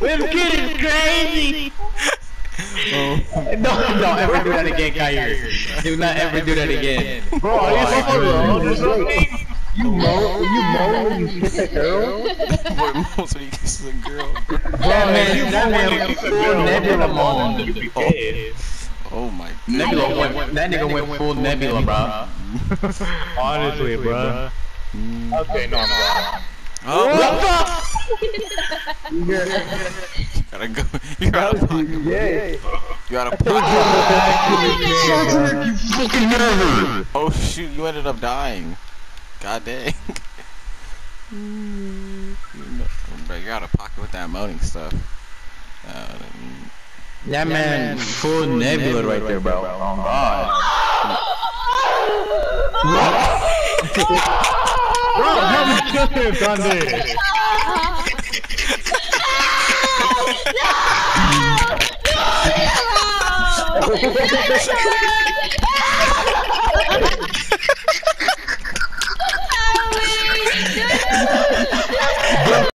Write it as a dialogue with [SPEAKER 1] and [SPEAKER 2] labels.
[SPEAKER 1] This kid is crazy. Don't, don't ever do that again, Kyrie. Do not ever do that again.
[SPEAKER 2] Bro, are you fucking or something?
[SPEAKER 3] You mow, you mow when you kiss a girl?
[SPEAKER 4] Boy, most when he kisses a girl.
[SPEAKER 1] That man,
[SPEAKER 2] you
[SPEAKER 1] that man
[SPEAKER 2] you kiss a
[SPEAKER 1] full
[SPEAKER 2] girl,
[SPEAKER 1] Nebula
[SPEAKER 2] bro.
[SPEAKER 1] moan.
[SPEAKER 2] You dead.
[SPEAKER 4] Oh my.
[SPEAKER 1] Nebula went, that nigga went full Nebula, bro.
[SPEAKER 2] Honestly, bro. Okay, no, I'm wrong.
[SPEAKER 4] Oh, gotta go. You gotta pocket.
[SPEAKER 3] Yeah.
[SPEAKER 4] You gotta pocket.
[SPEAKER 1] You fucking nervous.
[SPEAKER 4] Oh shoot! You ended up dying. God dang. Bro, you gotta pocket with that moaning stuff. Uh,
[SPEAKER 1] That man full Nebula right there, bro. Oh God.
[SPEAKER 2] Vamos cantar nele! Não! Não! Não! Não!